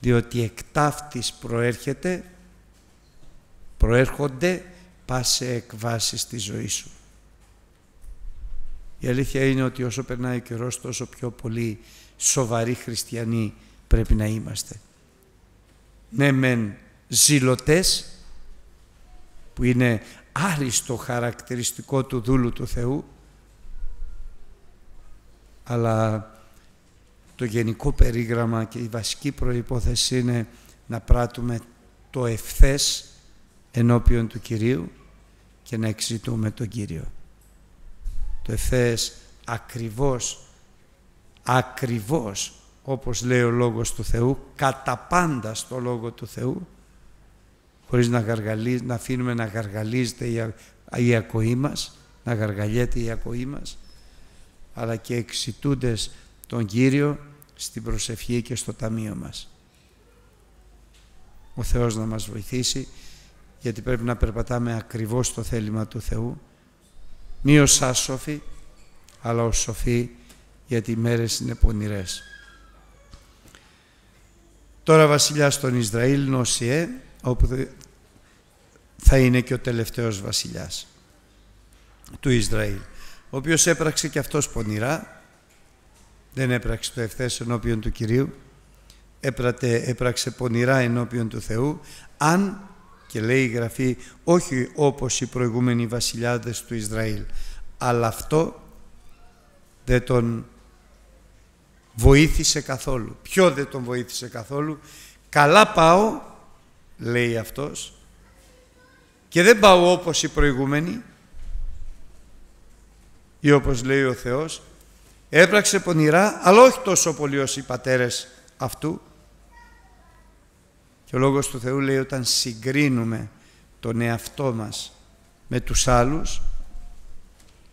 διότι εκ ταύτης προέρχεται, προέρχονται πάσε εκβάσεις στη ζωή σου». Η αλήθεια είναι ότι όσο περνάει ο καιρός τόσο πιο πολύ σοβαροί χριστιανοί πρέπει να είμαστε. Ναι μεν ζηλωτές, που είναι άριστο χαρακτηριστικό του δούλου του Θεού αλλά το γενικό περίγραμμα και η βασική προϋπόθεση είναι να πράττουμε το ευθές ενώπιον του Κυρίου και να εξητούμε τον Κύριο. Το ευθές ακριβώς, ακριβώς όπως λέει ο Λόγος του Θεού, κατά πάντα στο Λόγο του Θεού, χωρίς να, να αφήνουμε να γαργαλίζεται η, η ακοή μας, να γαργαλιέται η ακοή μας, αλλά και εξητούντες τον Κύριο στην προσευχή και στο ταμείο μας. Ο Θεός να μας βοηθήσει, γιατί πρέπει να περπατάμε ακριβώς στο θέλημα του Θεού, μη ως άσοφοι, αλλά ως σοφοί, γιατί οι μέρες είναι πονηρές. Τώρα βασιλιάς των Ισραήλ Νοσιέ, όπου θα είναι και ο τελευταίος βασιλιάς του Ισραήλ, ο οποίος έπραξε και αυτός πονηρά, δεν έπραξε το ευθές ενώπιον του Κυρίου, έπρατε, έπραξε πονηρά ενώπιον του Θεού, αν και λέει η Γραφή όχι όπως οι προηγούμενοι βασιλιάδες του Ισραήλ, αλλά αυτό δεν τον βοήθησε καθόλου. Ποιο δεν τον βοήθησε καθόλου. Καλά πάω, λέει αυτός, και δεν πάω όπως οι προηγούμενοι, ή όπως λέει ο Θεός, έπραξε πονηρά, αλλά όχι τόσο πολύ ως οι πατέρες αυτού. Και ο Λόγος του Θεού λέει όταν συγκρίνουμε τον εαυτό μας με τους άλλους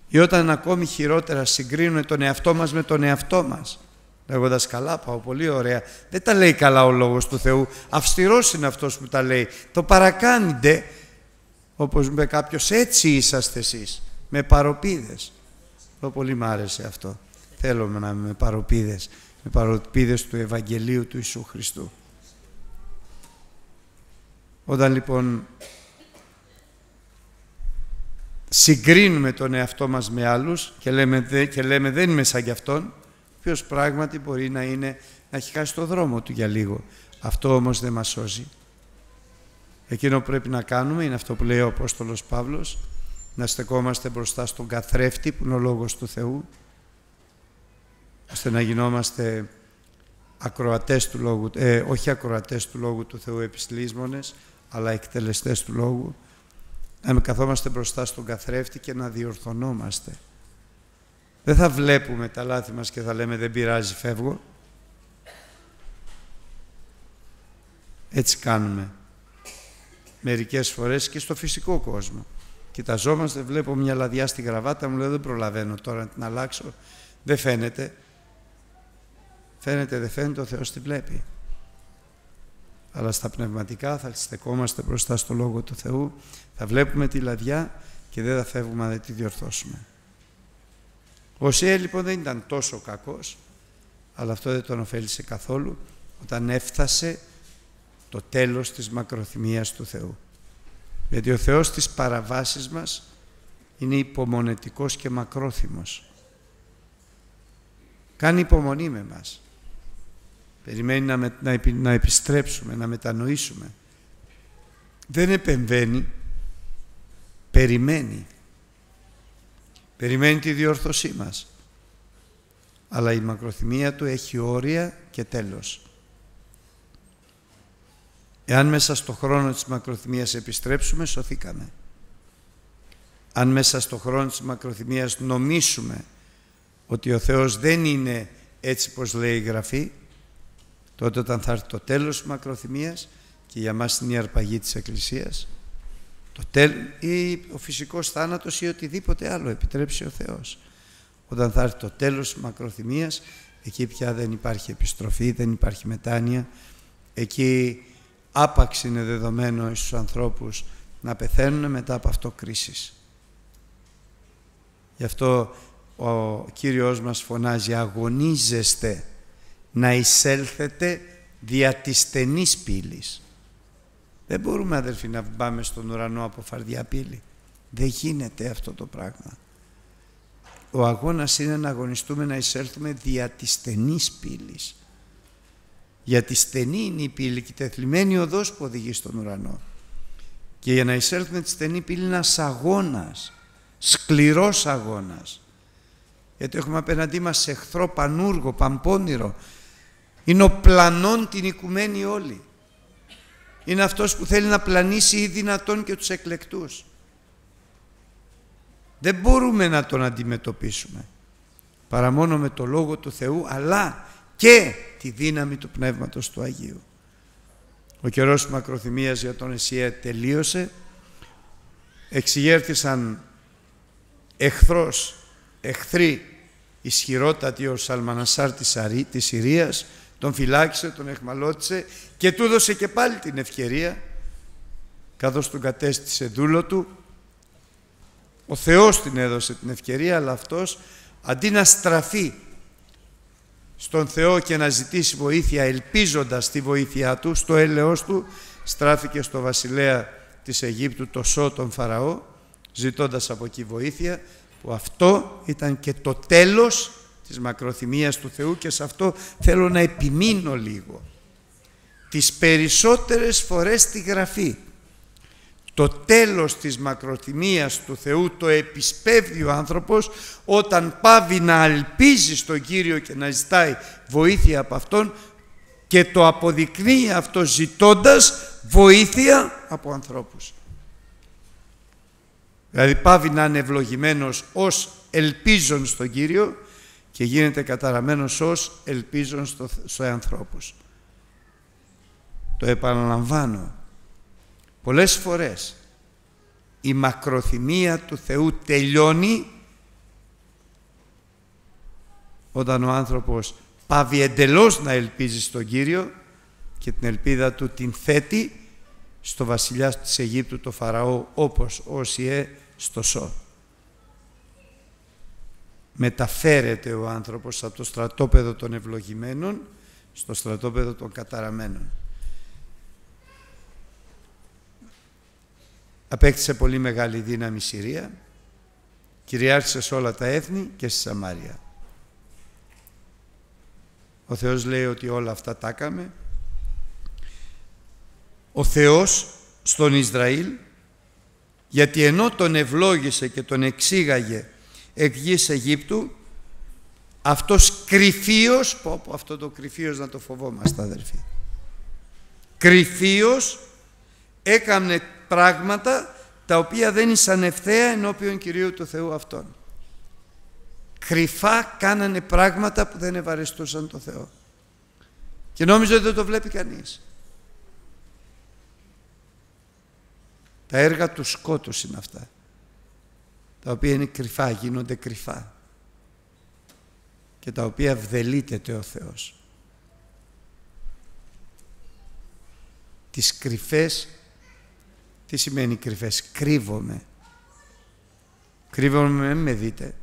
ή όταν ακόμη χειρότερα συγκρίνουμε τον εαυτό μας με τον εαυτό μας λέγοντας καλά πάω πολύ ωραία. Δεν τα λέει καλά ο Λόγος του Θεού. Αυστηρός είναι αυτός που τα λέει. Το παρακάνετε όπως με κάποιος έτσι είσαστε εσείς με παροπίδες το πολύ μ' άρεσε αυτό. Θέλουμε να είμαι με παροπίδες με παροπίδες του Ευαγγελίου του Ιησού Χριστού. Όταν λοιπόν συγκρίνουμε τον εαυτό μας με άλλους και λέμε, και λέμε δεν είμαι σαν κι αυτόν, ποιος πράγματι μπορεί να, είναι, να έχει χάσει το δρόμο του για λίγο. Αυτό όμως δεν μας σώζει. Εκείνο που πρέπει να κάνουμε είναι αυτό που λέει ο Απόστολος Παύλος, να στεκόμαστε μπροστά στον καθρέφτη που είναι ο Λόγος του Θεού, ώστε να γινόμαστε ακροατές του Λόγου, ε, όχι ακροατές του Λόγου του Θεού επιστλίσμονες, αλλά εκτελεστές του Λόγου, να καθόμαστε μπροστά στον καθρέφτη και να διορθωνόμαστε. Δεν θα βλέπουμε τα λάθη μας και θα λέμε δεν πειράζει φεύγω. Έτσι κάνουμε μερικές φορές και στο φυσικό κόσμο. Κοιταζόμαστε, βλέπω μια λαδιά στη γραβάτα, μου λέω δεν προλαβαίνω τώρα να την αλλάξω. Δεν φαίνεται. Φαίνεται, δεν φαίνεται, ο Θεός τη βλέπει αλλά στα πνευματικά θα στεκόμαστε μπροστά στο Λόγο του Θεού, θα βλέπουμε τη λαδιά και δεν θα φεύγουμε να τη διορθώσουμε. Ο Σιέ λοιπόν δεν ήταν τόσο κακός, αλλά αυτό δεν τον ωφέλησε καθόλου όταν έφτασε το τέλος της μακροθυμίας του Θεού. Γιατί ο Θεός της παραβάσεις μας είναι υπομονετικός και μακρόθυμος. Κάνει υπομονή με μας. Περιμένει να, με, να, να επιστρέψουμε, να μετανοήσουμε. Δεν επεμβαίνει, περιμένει. Περιμένει τη διόρθωσή μας. Αλλά η μακροθυμία του έχει όρια και τέλος. Εάν μέσα στο χρόνο της μακροθυμίας επιστρέψουμε, σωθήκαμε. Αν μέσα στο χρόνο της μακροθυμίας νομίσουμε ότι ο Θεός δεν είναι έτσι πως λέει η Γραφή, τότε όταν θα έρθει το τέλος της μακροθυμίας και για μας είναι η αρπαγή της Εκκλησίας το τέλ, ή ο φυσικός θάνατος ή οτιδήποτε άλλο επιτρέψει ο Θεός όταν θα έρθει το τέλος της μακροθυμίας εκεί πια δεν υπάρχει επιστροφή, δεν υπάρχει μετάνοια εκεί άπαξ είναι δεδομένο στους ανθρώπους να πεθαίνουν μετά από αυτό κρίσεις. Γι' αυτό ο Κύριος μας φωνάζει αγωνίζεστε να εισέλθετε δια της στενής πύλης. Δεν μπορούμε αδερφοί να πάμε στον ουρανό από φαρδιά πύλη. Δεν γίνεται αυτό το πράγμα. Ο αγώνας είναι να αγωνιστούμε να εισέλθουμε δια της στενής πύλης. Γιατί στενή είναι η πύλη και τεθλιμμένη οδός που οδηγεί στον ουρανό. Και για να εισέλθουμε τη στενή πύλη είναι ένας αγώνας, σκληρός αγώνας. Γιατί έχουμε απέναντί μας εχθρό πανούργο, παμπώνυρο. Είναι ο πλανών την οικουμένη όλη. Είναι αυτός που θέλει να πλανήσει ή δυνατόν και τους εκλεκτούς. Δεν μπορούμε να τον αντιμετωπίσουμε παρά μόνο με το Λόγο του Θεού αλλά και τη δύναμη του Πνεύματος του Αγίου. Ο καιρός μακροθυμίας για τον Εσία τελείωσε. Εξηγέρθησαν εχθρός, εχθροί ισχυρότατοι ο Σαλμανασάρ της Συρίας, τον φυλάκισε, τον εχμαλώτησε και του έδωσε και πάλι την ευκαιρία καθώς τον κατέστησε δούλο του. Ο Θεός την έδωσε την ευκαιρία αλλά αυτός αντί να στραφεί στον Θεό και να ζητήσει βοήθεια ελπίζοντας τη βοήθειά του, στο έλεος του, στράφηκε στο βασιλέα της Αιγύπτου, το Σώ τον Φαραώ, ζητώντας από εκεί βοήθεια, που αυτό ήταν και το τέλος της μακροθυμίας του Θεού και σε αυτό θέλω να επιμείνω λίγο. Τις περισσότερες φορές στη Γραφή το τέλος της μακροθυμίας του Θεού το επισπεύδει ο άνθρωπος όταν πάβει να αλπίζει στον Κύριο και να ζητάει βοήθεια από Αυτόν και το αποδεικνύει αυτό ζητώντας βοήθεια από ανθρώπους. Δηλαδή πάβει να είναι ευλογημένος ως ελπίζον στον Κύριο και γίνεται καταραμένος ως ελπίζον στο, στο ανθρώπους. Το επαναλαμβάνω Πολλές φορές η μακροθυμία του Θεού τελειώνει όταν ο άνθρωπος πάβει εντελώς να ελπίζει στον Κύριο και την ελπίδα του την θέτει στο βασιλιάς της Αιγύπτου το Φαραώ όπως όσοι στο Σώ. Μεταφέρεται ο άνθρωπος από το στρατόπεδο των ευλογημένων στο στρατόπεδο των καταραμένων. απέκτησε πολύ μεγάλη δύναμη η Συρία, κυριάρχησε σε όλα τα έθνη και στη Σαμάρια. Ο Θεός λέει ότι όλα αυτά τα έκαμε. Ο Θεός στον Ισραήλ, γιατί ενώ τον ευλόγησε και τον εξήγαγε εκ γης Αιγύπτου, αυτός κρυφίος, πω, πω αυτό το κρυφίος να το φοβόμαστε αδερφοί, κρυφίος έκανε πράγματα τα οποία δεν ήσαν ευθέα ενώπιον Κυρίου του Θεού Αυτόν. Κρυφά κάνανε πράγματα που δεν ευαρεστούσαν το Θεό. Και νόμιζε ότι δεν το βλέπει κανείς. Τα έργα του σκότους είναι αυτά. Τα οποία είναι κρυφά, γίνονται κρυφά. Και τα οποία βδελείται ο Θεός. Τις κρυφές τι σημαίνει κρυφές; Κρύβομαι. Κρύβομαι, με δείτε.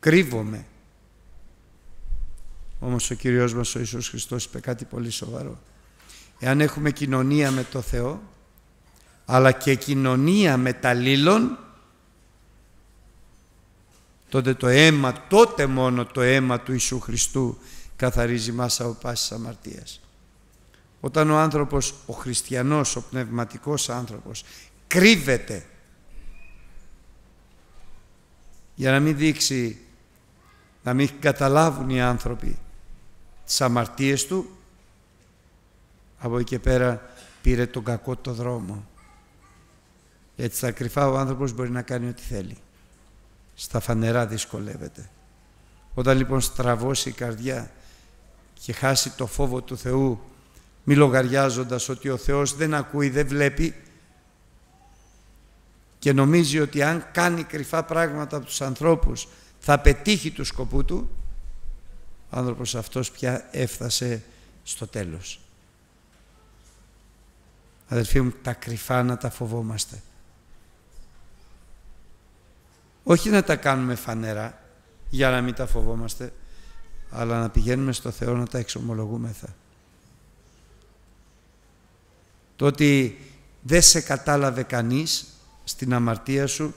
Κρύβομαι. Όμως ο Κύριος μας ο Ιησούς Χριστός είπε κάτι πολύ σοβαρό. Εάν έχουμε κοινωνία με το Θεό, αλλά και κοινωνία με τα λίλων, τότε το αίμα, τότε μόνο το αίμα του Ιησού Χριστού καθαρίζει μας από πάσης αμαρτίας. Όταν ο άνθρωπος, ο χριστιανός, ο πνευματικός άνθρωπος κρύβεται για να μην δείξει, να μην καταλάβουν οι άνθρωποι τις αμαρτίες του, από εκεί και πέρα πήρε τον κακό το δρόμο. Γιατί στα κρυφά ο άνθρωπος μπορεί να κάνει ό,τι θέλει. Στα φανερά δυσκολεύεται. Όταν λοιπόν στραβώσει η καρδιά και χάσει το φόβο του Θεού μη λογαριάζοντας ότι ο Θεός δεν ακούει, δεν βλέπει και νομίζει ότι αν κάνει κρυφά πράγματα από τους ανθρώπους θα πετύχει του σκοπού του, ο άνθρωπος αυτός πια έφτασε στο τέλος. Αδελφοί μου, τα κρυφά να τα φοβόμαστε. Όχι να τα κάνουμε φανερά για να μην τα φοβόμαστε, αλλά να πηγαίνουμε στο Θεό να τα εξομολογούμεθα. Το ότι δεν σε κατάλαβε κανείς στην αμαρτία σου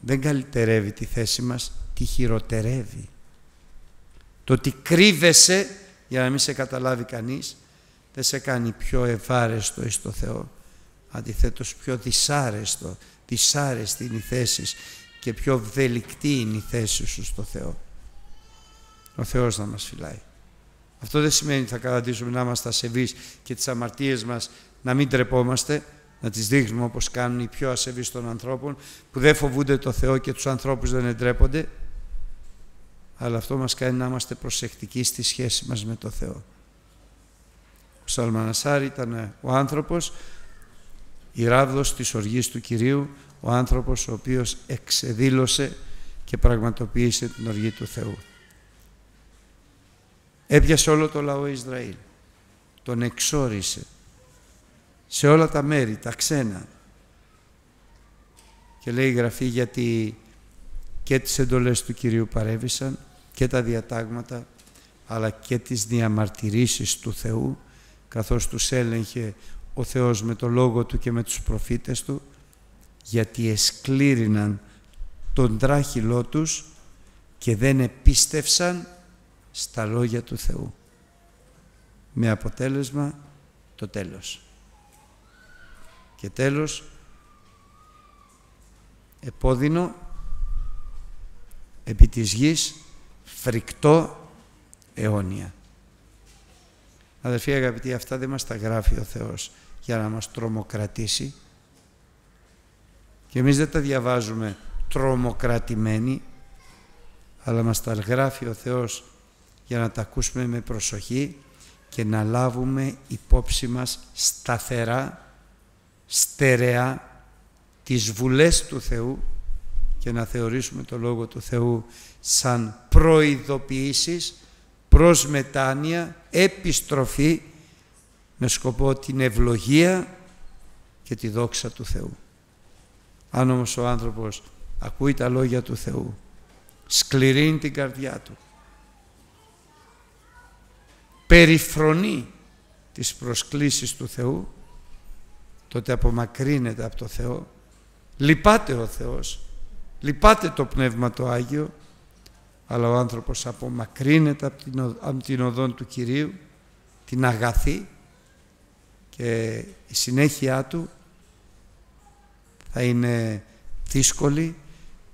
δεν καλυτερεύει τη θέση μας, τη χειροτερεύει. Το ότι κρύβεσαι για να μην σε καταλάβει κανείς δεν σε κάνει πιο ευάρεστο εις το Θεό. Αντιθέτως πιο δυσάρεστο, δυσάρεστη είναι η θέση και πιο βδελικτή είναι η θέση σου στο Θεό. Ο Θεός να μας φυλάει. Αυτό δεν σημαίνει ότι θα καταντήσουμε να είμαστε ασεβείς και τις αμαρτίες μας να μην τρεπόμαστε, να τις δείχνουμε όπως κάνουν οι πιο ασεβείς των ανθρώπων που δεν φοβούνται το Θεό και τους ανθρώπους δεν εντρέπονται αλλά αυτό μας κάνει να είμαστε προσεκτικοί στη σχέση μας με το Θεό. Ο Σαλμανασάρ ήταν ο άνθρωπος, η ράβδος της οργής του Κυρίου, ο άνθρωπος ο οποίος εξεδήλωσε και πραγματοποίησε την οργή του Θεού. Έπιασε όλο το λαό Ισραήλ, τον εξόρισε σε όλα τα μέρη, τα ξένα. Και λέει η Γραφή γιατί και τις εντολές του Κυρίου παρέβησαν και τα διατάγματα αλλά και τις διαμαρτυρήσεις του Θεού καθώς τους έλεγχε ο Θεός με το Λόγο Του και με τους προφήτες Του γιατί εσκλήριναν τον τράχυλό τους και δεν επίστευσαν στα λόγια του Θεού. Με αποτέλεσμα το τέλος. Και τέλος, επώδυνο επί της γης φρικτό αιώνια. Αδερφοί αγαπητοί, αυτά δεν μας τα γράφει ο Θεός για να μας τρομοκρατήσει. Και εμείς δεν τα διαβάζουμε τρομοκρατημένοι αλλά μας τα γράφει ο Θεός για να τα ακούσουμε με προσοχή και να λάβουμε υπόψη μας σταθερά, στερεά τις βουλές του Θεού και να θεωρήσουμε το Λόγο του Θεού σαν προειδοποιήσεις προς μετάνοια, επιστροφή με σκοπό την ευλογία και τη δόξα του Θεού. Αν όμως ο άνθρωπος ακούει τα λόγια του Θεού, σκληρύνει την καρδιά του, περιφρονεί τις προσκλήσεις του Θεού, τότε απομακρύνεται από το Θεό, λυπάται ο Θεός Λυπάται το Πνεύμα το Άγιο, αλλά ο άνθρωπος απομακρύνεται από την, από την οδόν του Κυρίου, την αγαθή και η συνέχεια του θα είναι δύσκολη,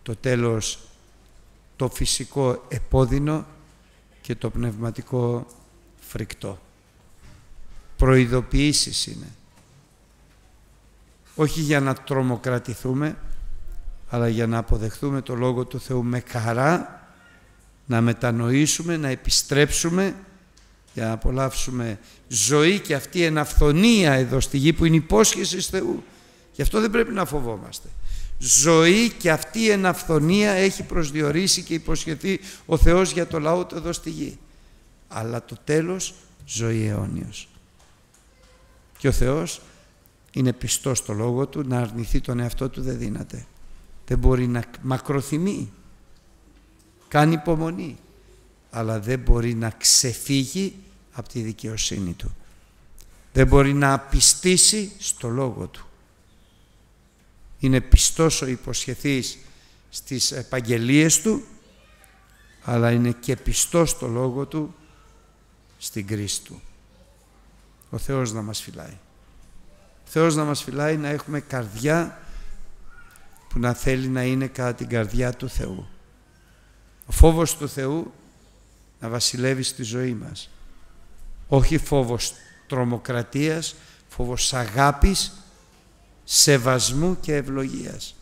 το τέλος το φυσικό επώδυνο και το πνευματικό φρικτό. Προειδοποιήσεις είναι. Όχι για να τρομοκρατηθούμε, αλλά για να αποδεχθούμε το Λόγο του Θεού με χαρά, να μετανοήσουμε, να επιστρέψουμε για να απολαύσουμε ζωή και αυτή η εναφθονία εδώ στη γη που είναι υπόσχεση Θεού. Γι' αυτό δεν πρέπει να φοβόμαστε. Ζωή και αυτή η εναφθονία έχει προσδιορίσει και υποσχεθεί ο Θεός για το λαό του εδώ στη γη. Αλλά το τέλος ζωή αιώνιος. Και ο Θεός είναι πιστός στο λόγο Του, να αρνηθεί τον εαυτό Του δεν δύναται δεν μπορεί να μακροθυμεί. Κάνει υπομονή, αλλά δεν μπορεί να ξεφύγει από τη δικαιοσύνη του. Δεν μπορεί να απιστήσει στο λόγο του. Είναι πιστός ο υποσχεθής στις επαγγελίες του, αλλά είναι και πιστός στο λόγο του στην κρίση του. Ο Θεός να μας φυλάει. Ο Θεός να μας φυλάει να έχουμε καρδιά που να θέλει να είναι κατά την καρδιά του Θεού. Ο φόβος του Θεού να βασιλεύει στη ζωή μας. Όχι φόβος τρομοκρατίας, φόβος αγάπης, σεβασμού και ευλογίας.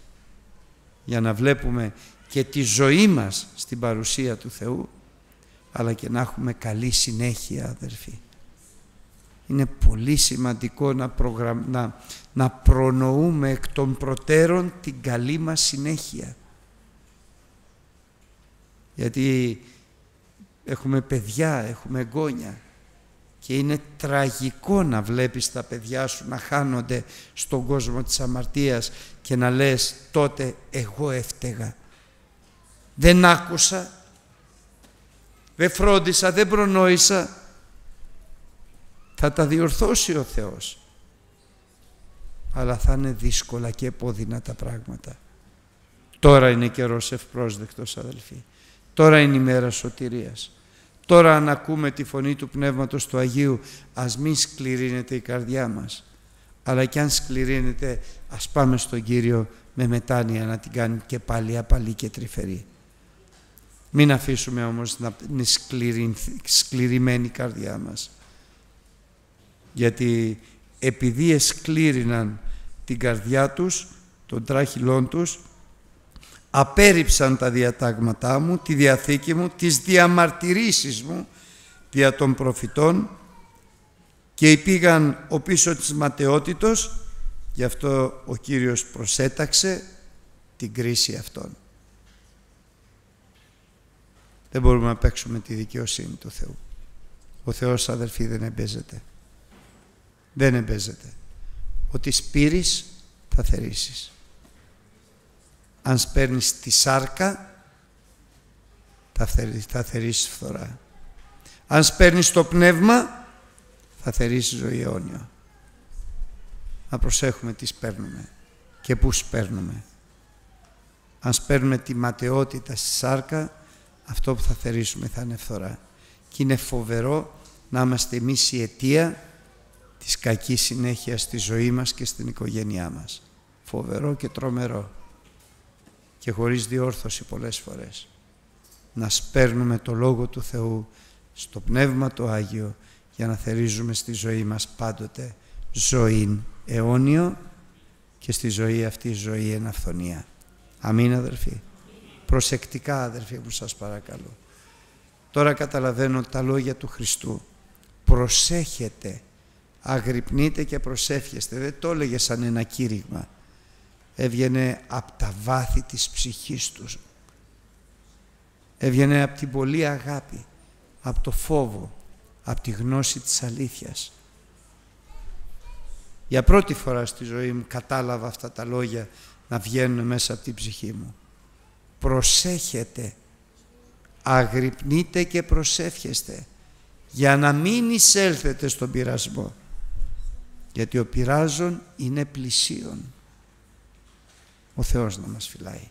Για να βλέπουμε και τη ζωή μας στην παρουσία του Θεού, αλλά και να έχουμε καλή συνέχεια αδερφοί. Είναι πολύ σημαντικό να, να, να προνοούμε εκ των προτέρων την καλή μας συνέχεια. Γιατί έχουμε παιδιά, έχουμε εγγόνια και είναι τραγικό να βλέπεις τα παιδιά σου να χάνονται στον κόσμο της αμαρτίας και να λες τότε εγώ έφταιγα. Δεν άκουσα, δεν φρόντισα, δεν προνόησα. Θα τα διορθώσει ο Θεός αλλά θα είναι δύσκολα και επώδυνα τα πράγματα. Τώρα είναι καιρός ευπρόσδεκτος αδελφοί. Τώρα είναι η μέρα σωτηρίας. Τώρα αν ακούμε τη φωνή του Πνεύματος του Αγίου, ας μην σκληρύνεται η καρδιά μας. Αλλά κι αν σκληρύνεται, ας πάμε στον Κύριο με μετάνοια να την κάνει και πάλι απαλή και τρυφερή. Μην αφήσουμε όμως να είναι σκληρημένη η καρδιά μας. Γιατί επειδή εσκλήριναν την καρδιά τους, των τράχυλών τους, απέρριψαν τα διατάγματά μου, τη Διαθήκη μου, τις διαμαρτυρήσεις μου δια των προφητών και πήγαν ο πίσω της ματαιότητος, γι' αυτό ο Κύριος προσέταξε την κρίση αυτών. Δεν μπορούμε να παίξουμε τη δικαιοσύνη του Θεού. Ο Θεός αδελφοί δεν εμπέζεται. Δεν εμπέζεται. Ότι σπείρεις θα θερήσεις. Αν σπέρνεις τη σάρκα θα, θα θερήσεις φθορά. Αν σπέρνεις το πνεύμα θα θερήσεις ζωή αιώνιο. Να προσέχουμε τι σπέρνουμε και πού σπέρνουμε. Αν σπέρνουμε τη ματαιότητα στη σάρκα αυτό που θα θερήσουμε θα είναι φθορά. Και είναι φοβερό να είμαστε εμείς η αιτία της κακής συνέχειας στη ζωή μας και στην οικογένειά μας. Φοβερό και τρομερό και χωρίς διόρθωση πολλές φορές. Να σπέρνουμε το Λόγο του Θεού στο Πνεύμα το Άγιο για να θερίζουμε στη ζωή μας πάντοτε ζωή αιώνιο και στη ζωή αυτή ζωή εν αυθονία. Αμήν αδερφοί. Προσεκτικά αδερφοί μου σας παρακαλώ. Τώρα καταλαβαίνω τα λόγια του Χριστού. Προσέχετε, αγρυπνείτε και προσεύχεστε. Δεν το έλεγε σαν ένα κήρυγμα. Έβγαινε από τα βάθη της ψυχής τους. Έβγαινε από την πολλή αγάπη, από το φόβο, από τη γνώση της αλήθειας. Για πρώτη φορά στη ζωή μου κατάλαβα αυτά τα λόγια να βγαίνουν μέσα από την ψυχή μου προσέχετε, αγρυπνείτε και προσεύχεστε για να μην εισέλθετε στον πειρασμό γιατί ο πειράζων είναι πλησίον ο Θεός να μας φυλάει.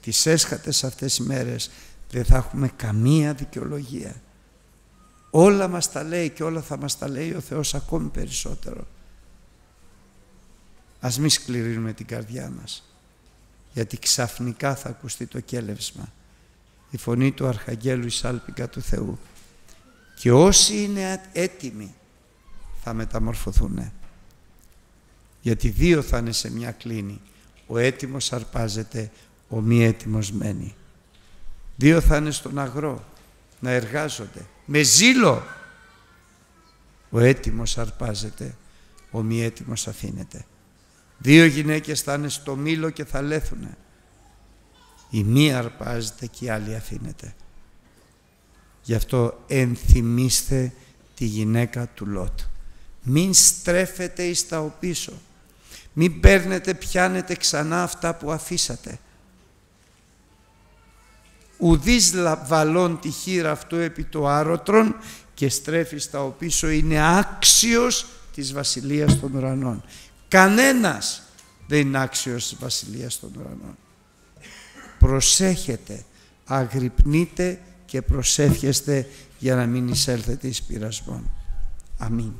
Τις έσχατες αυτές οι μέρες δεν θα έχουμε καμία δικαιολογία. Όλα μας τα λέει και όλα θα μας τα λέει ο Θεός ακόμη περισσότερο. Ας μην σκληρύνουμε την καρδιά μας γιατί ξαφνικά θα ακουστεί το κέλευσμα. Η φωνή του Αρχαγγέλου Ισάλπικα του Θεού. Και όσοι είναι έτοιμοι θα μεταμορφωθούν γιατί δύο θα είναι σε μια κλίνη ο έτοιμος αρπάζεται ο μη έτοιμος μένει δύο θα είναι στον αγρό να εργάζονται με ζήλο ο έτοιμος αρπάζεται ο μη έτοιμος αφήνεται Δύο γυναίκες θα είναι στο μήλο και θα λέθουνε. Η μία αρπάζεται και η άλλη αφήνεται. Γι' αυτό ενθυμίστε τη γυναίκα του Λότ. Μην στρέφετε εις τα οπίσω. Μην παίρνετε, πιάνετε ξανά αυτά που αφήσατε. Ουδής βαλών τη χείρα αυτού επί το άρωτρον και στρέφει στα οπίσω είναι άξιος της βασιλείας των ουρανών. Κανένας δεν είναι άξιος της Βασιλείας των Ουρανών. Προσέχετε, αγρυπνείτε και προσεύχεστε για να μην εισέλθετε εις πειρασμόν. Αμήν.